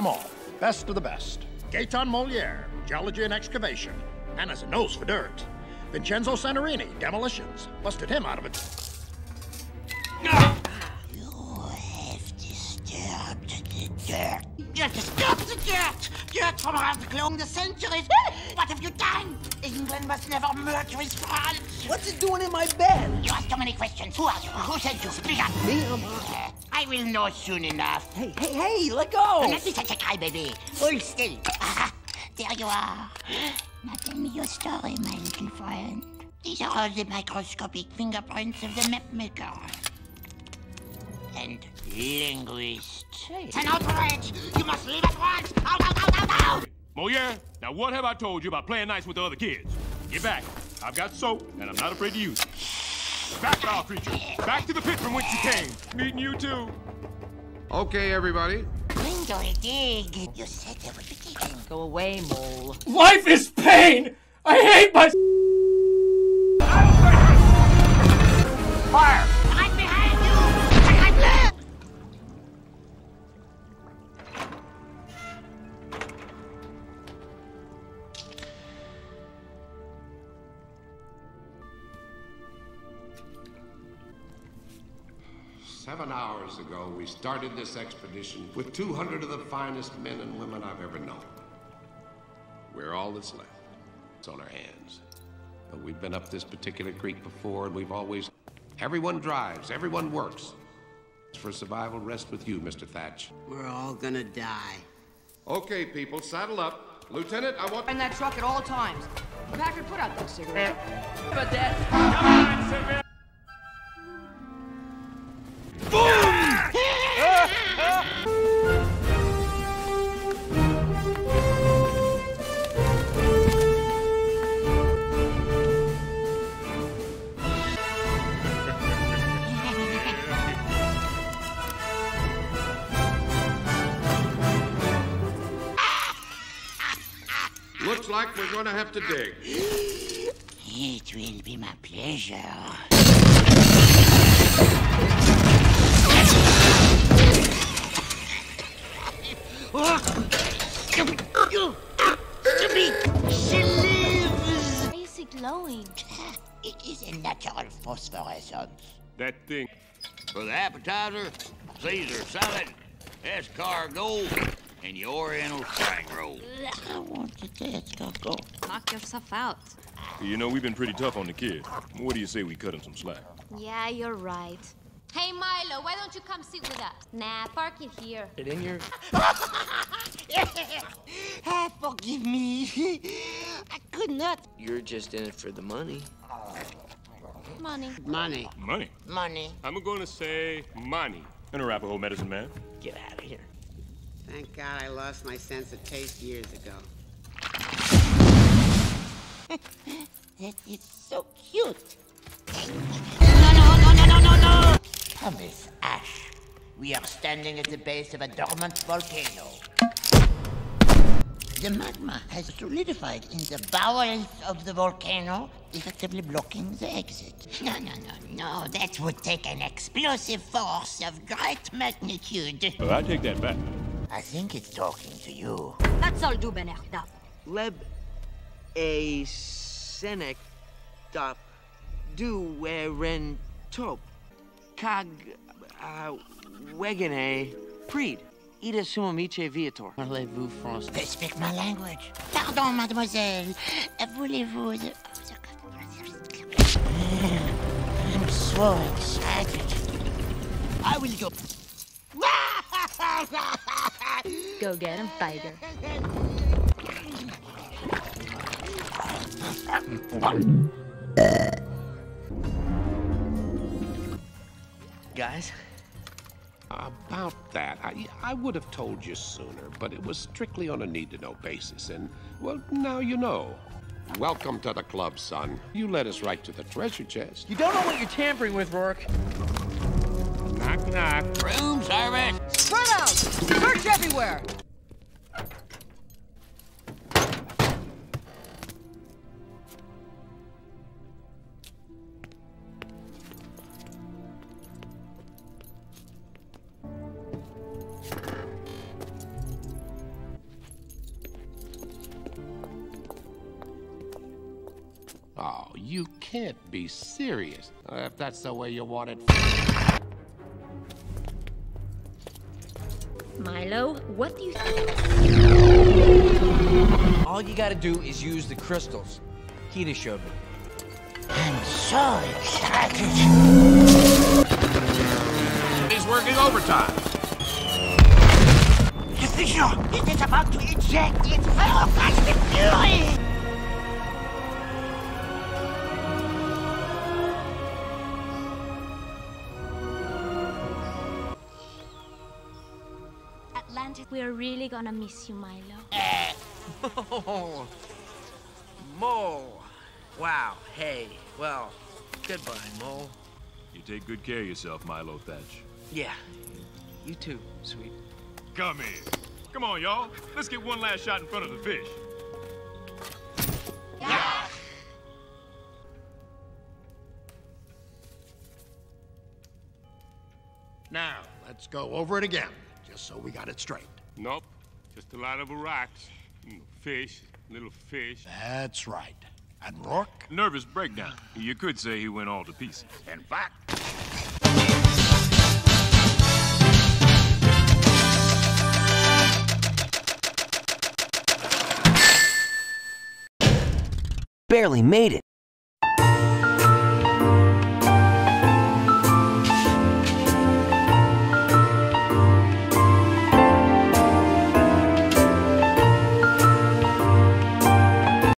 them all. Best of the best. Gaetan Moliere, geology and excavation. And has a nose for dirt. Vincenzo Santorini, demolitions. Busted him out of it. Dirt. You have disturbed the dirt. Dirt from around the along the centuries. What have you done? England must never merge with France. What's it doing in my bed? You ask too many questions. Who are you? Who sent you? Speak up. Me, I'm... Uh, I will know soon enough. Hey, hey, hey, let go! Don't be such a crybaby. Hold still. Ah, there you are. Now tell me your story, my little friend. These are all the microscopic fingerprints of the map maker. And linguist. It's an outrage! You must leave at once! Out, out, out, out, out! Moliere, now what have I told you about playing nice with the other kids? Get back. I've got soap, and I'm not afraid to use it. Back, foul creature. Back to the pit from whence you came. Meeting you too. Okay, everybody. Window dig. You said there would be digging. Go away, mole. Life is pain! I hate my. Fire! Seven hours ago, we started this expedition with 200 of the finest men and women I've ever known. We're all that's left. It's on our hands. But we've been up this particular creek before, and we've always. Everyone drives, everyone works. For survival, rest with you, Mr. Thatch. We're all gonna die. Okay, people, saddle up. Lieutenant, I want. In that truck at all times. Packard, put out that cigarette. But that. Come on, Sylvia. Like we're gonna have to dig. It will be my pleasure. She lives! Why is it glowing? It is a natural phosphorescence. That thing. For the appetizer, Caesar salad, escargot, and your Oriental spring roll. I want to taste go. Knock yourself out. You know, we've been pretty tough on the kids. What do you say we cut them some slack? Yeah, you're right. Hey, Milo, why don't you come sit with us? Nah, park it here. It in your. ah, forgive me. I could not. You're just in it for the money. Money. Money. Money. Money. I'm gonna say money. And Arapaho medicine man. Get out of here. Thank God I lost my sense of taste years ago. That is so cute. No, no, no, no, no, no, no! Thomas Ash, we are standing at the base of a dormant volcano. The magma has solidified in the bowels of the volcano, effectively blocking the exit. No, no, no, no. That would take an explosive force of great magnitude. Oh, but I take that back. I think it's talking to you. That's all do, Benerda. Leb a senec dop do weren top cag uh, wegene preed. Ida sumamice viator. Parlez-vous français? They speak my language. Pardon, mademoiselle. Voulez-vous... I'm so excited. I will go... Go get him, Tiger. Guys, About that, I, I would have told you sooner, but it was strictly on a need to know basis, and, well, now you know. Welcome to the club, son. You led us right to the treasure chest. you don't know what you're tampering with, Rourke. Knock, knock. Room service. Everywhere! Oh, you can't be serious. Uh, if that's the way you want it. Milo, what do you think? All you gotta do is use the crystals. Kida showed me. I'm so excited. He's working overtime. The fissure! It is about to eject its pyroclastic fury! We're really gonna miss you, Milo. Oh, Mole. Wow. Hey. Well, goodbye, Mole. You take good care of yourself, Milo Thatch. Yeah. You too, sweet. Come here. Come on, y'all. Let's get one last shot in front of the fish. Now, let's go over it again, just so we got it straight. Nope. Just a lot of rocks. Fish, little fish. That's right. And Rourke? Nervous breakdown. You could say he went all to pieces. In fact, Barely made it.